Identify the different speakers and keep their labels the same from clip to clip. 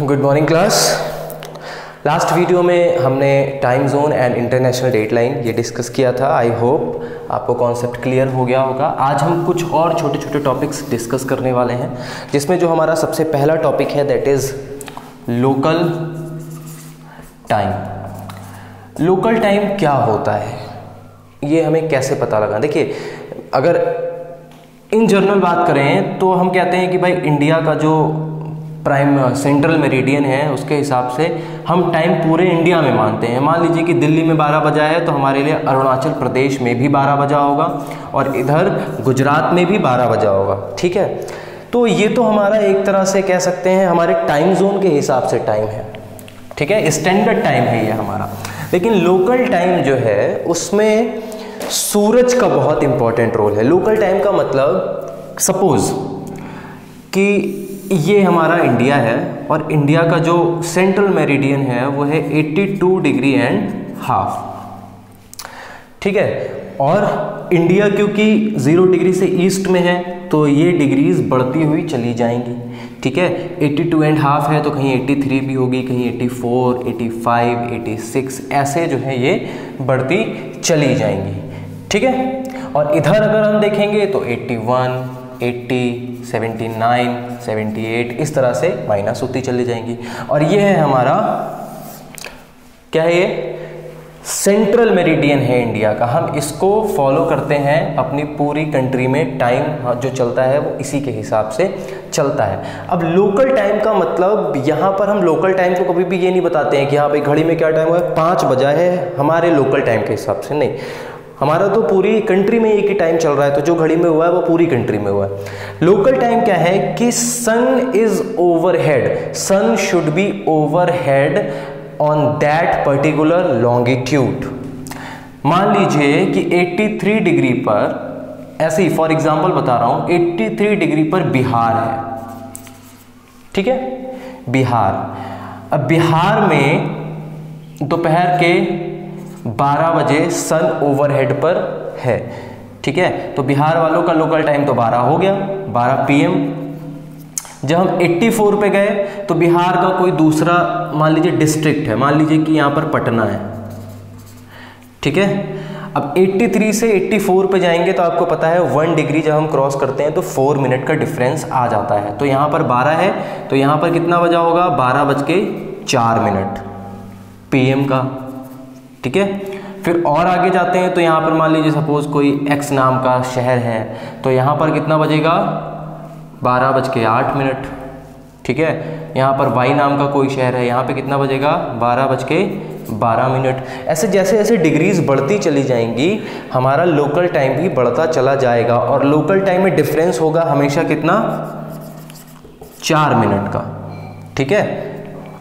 Speaker 1: Good morning class last video में हमने time zone and international dateline ये discuss किया था. आई होप आपको कॉन्सेप्ट क्लियर हो गया होगा. आज हम कुछ और छोटे छोटे टॉपिक्स डिस्कस करने वाले हैं, जिसमें जो हमारा सबसे पहला टॉपिक है that is local time local time क्या होता है? ये हमें कैसे पता लगा? देखिए, अगर इन जनरल बात करें तो हम कहते हैं कि भाई इंडिया का जो प्राइम सेंट्रल मेरिडियन है, उसके हिसाब से हम टाइम पूरे इंडिया में मानते हैं। मान लीजिए कि दिल्ली में 12 बजा है तो हमारे लिए अरुणाचल प्रदेश में भी 12 बजा होगा और इधर गुजरात में भी 12 बजा होगा। ठीक है? तो ये तो हमारा एक तरह से कह सकते हैं, हमारे टाइम जोन के हिसाब से टाइम है। ठीक है? स्टैंडर्ड टाइम है ये हमारा। लेकिन लोकल टाइम जो है, उसमें सूरज का बहुत इंपॉर्टेंट रोल है। लोकल टाइम का मतलब सपोज़ कि ये हमारा इंडिया है और इंडिया का जो सेंट्रल मेरिडियन है वो है 82 डिग्री एंड हाफ़ ठीक है? और इंडिया क्योंकि ज़ीरो डिग्री से ईस्ट में है तो ये डिग्रीज बढ़ती हुई चली जाएँगी। ठीक है? 82 एंड हाफ़ है तो कहीं 83 भी होगी कहीं 84, 85, 86 ऐसे जो है ये बढ़ती चली जाएँगी। ठीक है? और इधर अगर हम देखेंगे तो 81, 80, 79, 78 इस तरह से माइनस होती चली जाएँगी। और ये है हमारा क्या है ये? सेंट्रल मेरिडियन है इंडिया का। हम इसको फॉलो करते हैं अपनी पूरी कंट्री में टाइम जो चलता है वो इसी के हिसाब से चलता है। अब लोकल टाइम का मतलब यहाँ पर हम लोकल टाइम को कभी भी ये नहीं बताते हैं कि हाँ भाई घड़ी में क्या टाइम हुआ है? पाँच बजा है हमारे लोकल टाइम के हिसाब से नहीं। हमारा तो पूरी कंट्री में एक ही टाइम चल रहा है तो जो घड़ी में हुआ है वो पूरी कंट्री में हुआ है। लोकल टाइम क्या है कि sun is over overhead sun should be over overhead on that particular longitude मान लीजिए कि 83 डिग्री पर, ऐसे ही फॉर एग्जांपल बता रहा हूँ 83 डिग्री पर बिहार है। ठीक है? बिहार। अब बिहार में दोपहर के 12 बजे सन ओवरहेड पर है, ठीक है? तो बिहार वालों का लोकल टाइम तो 12 हो गया 12 पीएम जब हम 84 पे गए तो बिहार का कोई दूसरा, मान लीजिए डिस्ट्रिक्ट है, मान लीजिए कि यहाँ पर पटना है, ठीक है? अब 83 से 84 पे जाएँगे तो आपको पता है वन डिग्री जब हम क्रॉस करते हैं तो फोर मिनट का डिफरेंस आ जाता है। तो यहाँ पर 12 है तो यहाँ पर कितना बजा होगा? बारह बज के चार मिनट पीएम का। ठीक है? फिर और आगे जाते हैं तो यहाँ पर मान लीजिए सपोज़ कोई एक्स नाम का शहर है तो यहाँ पर कितना बजेगा? बारह बज के आठ मिनट, ठीक है? यहाँ पर वाई नाम का कोई शहर है, यहाँ पे कितना बजेगा? बारह बज के बारह मिनट। ऐसे जैसे जैसे डिग्रीज बढ़ती चली जाएँगी, हमारा लोकल टाइम भी बढ़ता चला जाएगा, और लोकल टाइम में डिफरेंस होगा हमेशा कितना? चार मिनट का, ठीक है?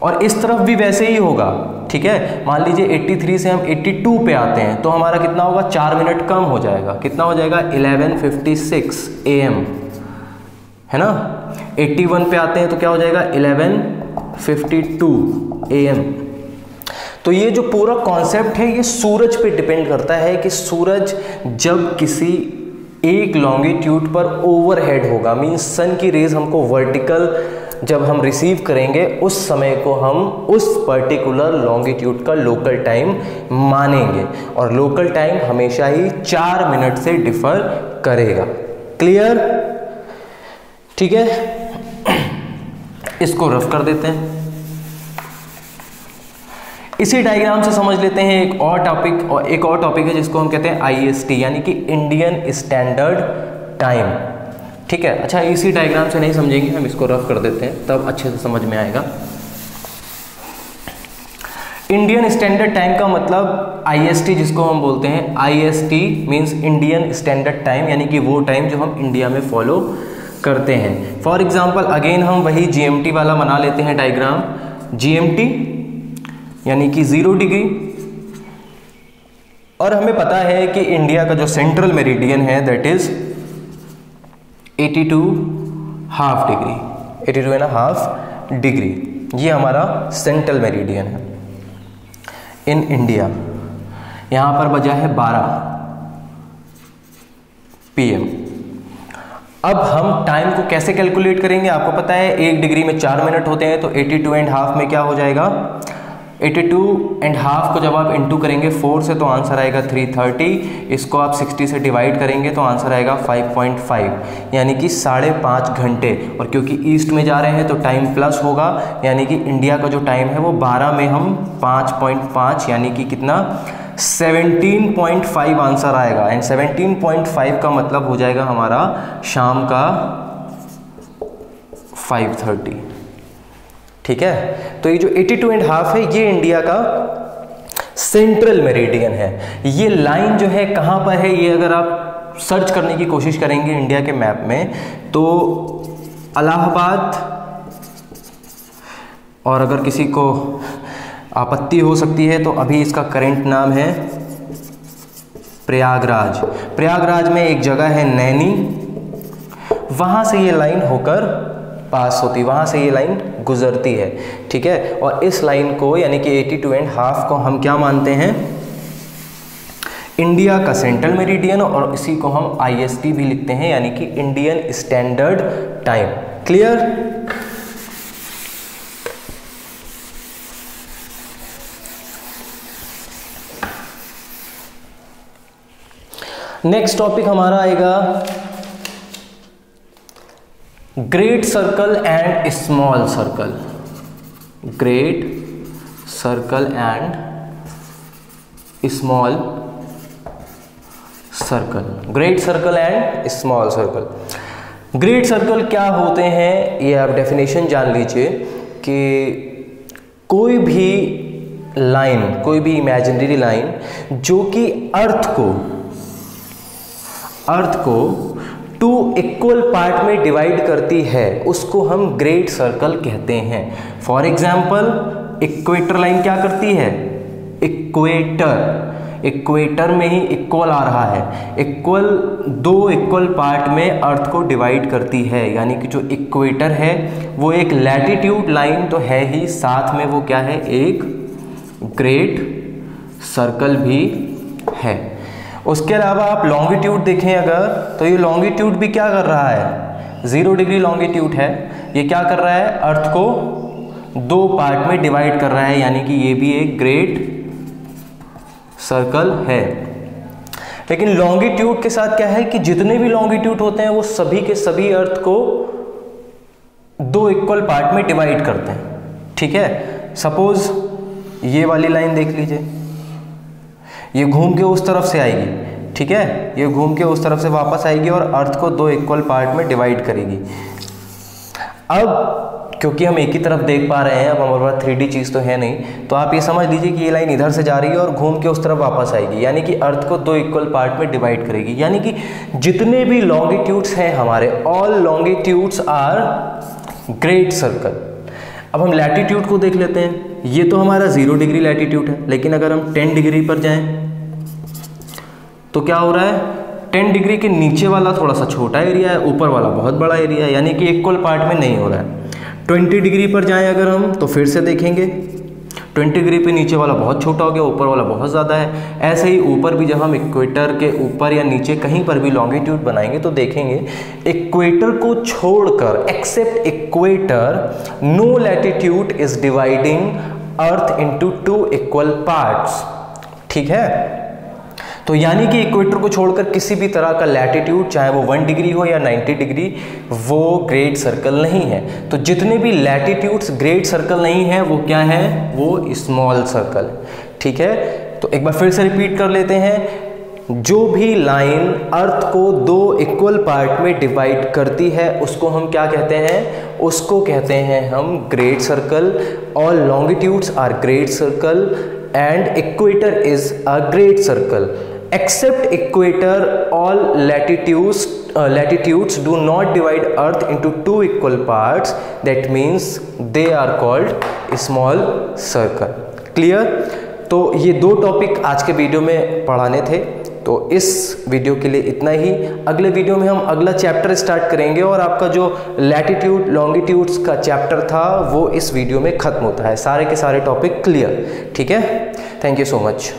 Speaker 1: और इस तरफ़ भी वैसे ही होगा। ठीक है? मान लीजिए 83 से हम 82 पे आते हैं तो हमारा कितना होगा? चार मिनट कम हो जाएगा। कितना हो जाएगा? 11:56 एम है ना? 81 पे आते हैं तो क्या हो जाएगा? 11:52 एम तो ये जो पूरा कॉन्सेप्ट है, ये सूरज पे डिपेंड करता है कि सूरज जब किसी एक लॉन्गिट्यूड पर ओवरहेड होगा। मींस सन की रेज हमको वर्टिकल जब हम रिसीव करेंगे, उस समय को हम उस पर्टिकुलर लॉन्गिट्यूड का लोकल टाइम मानेंगे। और लोकल टाइम हमेशा ही चार मिनट से डिफर करेगा। क्लियर ठीक है? इसको रफ कर देते हैं। इसी डायग्राम से समझ लेते हैं, एक और टॉपिक और एक और टॉपिक है जिसको हम कहते हैं आईएसटी यानी कि इंडियन स्टैंडर्ड टाइम ठीक है? अच्छा इसी डायग्राम से नहीं समझेंगे, हम इसको रफ कर देते हैं, तब अच्छे से समझ में आएगा। इंडियन स्टैंडर्ड टाइम का मतलब आईएसटी जिसको हम बोलते हैं I S T means Indian standard time यानी कि वो टाइम जो हम इंडिया में फॉलो करते हैं। फॉर एग्ज़ाम्पल अगेन हम वही जीएमटी वाला बना लेते हैं डायग्राम जीएमटी यानी कि ज़ीरो डिग्री और हमें पता है कि इंडिया का जो सेंट्रल मेरिडियन है that is 82 half degree. 82 and half degree. ये हमारा सेंट्रल मेरिडियन है। In India. यहाँ पर बजा है 12 पीएम अब हम टाइम को कैसे कैलकुलेट करेंगे? आपको पता है, एक डिग्री में चार मिनट होते हैं तो एटी टू एंड हाफ़ में क्या हो जाएगा? 82 एंड हाफ़ को जब आप इंटू करेंगे फोर से तो आंसर आएगा 330 इसको आप 60 से डिवाइड करेंगे तो आंसर आएगा 5.5 यानी कि साढ़े पाँच घंटे। और क्योंकि ईस्ट में जा रहे हैं तो टाइम प्लस होगा, यानी कि इंडिया का जो टाइम है वो 12 में हम 5.5 यानी कि कितना? 17.5 आंसर आएगा। एंड 17.5 का मतलब हो जाएगा हमारा शाम का 5:30 ठीक है? तो ये जो 82 एंड हाफ़ है, ये इंडिया का सेंट्रल मेरिडियन है। ये लाइन जो है, कहाँ पर है, ये अगर आप सर्च करने की कोशिश करेंगे इंडिया के मैप में तो अलाहाबाद और अगर किसी को आपत्ति हो सकती है तो अभी इसका करेंट नाम है प्रयागराज। प्रयागराज में एक जगह है नैनी। वहाँ से ये लाइन होकर पास होती है वहाँ से ये लाइन गुजरती है, ठीक है? और इस लाइन को, यानी कि 82 एंड हाफ़ को हम क्या मानते हैं? इंडिया का सेंट्रल मेरिडियन और इसी को हम आईएसटी भी लिखते हैं, यानी कि Indian standard time clear next topic हमारा आएगा great circle and small circle great circle and small circle great circle and small circle great circle क्या होते हैं? ये आप डेफिनेशन जान लीजिए कि कोई भी लाइन कोई भी इमेजिनरी लाइन जो कि अर्थ को अर्थ को इक्वल पार्ट में डिवाइड करती है, उसको हम ग्रेट सर्कल कहते हैं। फॉर एग्ज़ाम्पल इक्वेटर लाइन क्या करती है? इक्वेटर इक्वेटर में ही इक्वल आ रहा है। इक्वल दो इक्वल पार्ट में अर्थ को डिवाइड करती है, यानी कि जो इक्वेटर है, वो एक लैटिट्यूड लाइन तो है ही साथ में वो क्या है? एक ग्रेट सर्कल भी है। उसके अलावा आप लॉन्गिट्यूड देखें अगर तो ये लॉन्गिट्यूड भी क्या कर रहा है? ज़ीरो डिग्री लॉन्गिट्यूड है। ये क्या कर रहा है? अर्थ को दो पार्ट में डिवाइड कर रहा है, यानी कि ये भी एक ग्रेट सर्कल है। लेकिन लॉन्गिट्यूड के साथ क्या है कि जितने भी लॉन्गिट्यूड होते हैं, वो सभी के सभी अर्थ को दो इक्वल पार्ट में डिवाइड करते हैं। ठीक है? सपोज़ ये वाली लाइन देख लीजिए। ये घूम के उस तरफ़ से आएगी, ठीक है? ये घूम के उस तरफ़ से वापस आएगी और अर्थ को दो इक्वल पार्ट में डिवाइड करेगी। अब, क्योंकि हम एक ही तरफ़ देख पा रहे हैं, अब हमारे पास थ्री चीज़ तो है नहीं तो आप ये समझ लीजिए कि ये लाइन इधर से जा रही है और घूम के उस तरफ़ वापस आएगी। यानी कि अर्थ को दो इक्वल पार्ट में डिवाइड करेगी। यानी कि जितने भी लॉन्गिट्यूड्स हैं हमारे all longitudes are great circle अब हम लैटीट्यूड को देख लेते हैं। ये तो हमारा ज़ीरो डिग्री लैटीट्यूड है, लेकिन अगर हम टेन डिग्री पर जाएँ तो क्या हो रहा है? टेन डिग्री के नीचे वाला थोड़ा सा छोटा एरिया है, ऊपर वाला बहुत बड़ा एरिया है, यानी कि इक्वल पार्ट में नहीं हो रहा है। ट्वेंटी डिग्री पर जाएँ अगर हम तो फिर से देखेंगे। ट्वेंटी डिग्री पे नीचे वाला बहुत छोटा हो गया, ऊपर वाला बहुत ज़्यादा है। ऐसे ही ऊपर भी जब हम इक्वेटर के ऊपर या नीचे कहीं पर भी लॉन्गिट्यूड बनाएँगे तो देखेंगे, इक्वेटर को छोड़कर except equator no latitude is dividing earth into two equal parts ठीक है? तो यानी कि इक्वेटर को छोड़कर किसी भी तरह का लैटिट्यूड चाहे वो वन डिग्री हो या 90 डिग्री वो ग्रेट सर्कल नहीं है। तो जितने भी लैटिट्यूड्स ग्रेट सर्कल नहीं है, वो क्या है? वो स्मॉल सर्कल ठीक है? तो एक बार फिर से रिपीट कर लेते हैं। जो भी लाइन अर्थ को दो इक्वल पार्ट में डिवाइड करती है, उसको हम क्या कहते हैं? उसको कहते हैं हम ग्रेट सर्कल और longitudes are great circle and equator is a great circle equator all latitudes uh, latitudes do not divide earth into two equal parts. That means they are called small circle. Clear? तो ये दो topic आज के video में पढ़ाने थे। तो इस वीडियो के लिए इतना ही। अगले वीडियो में हम अगला चैप्टर स्टार्ट करेंगे और आपका जो लैटिट्यूड लॉन्गिट्यूड्स का चैप्टर था वो इस वीडियो में ख़त्म होता है। सारे के सारे टॉपिक क्लियर ठीक है? Thank you so much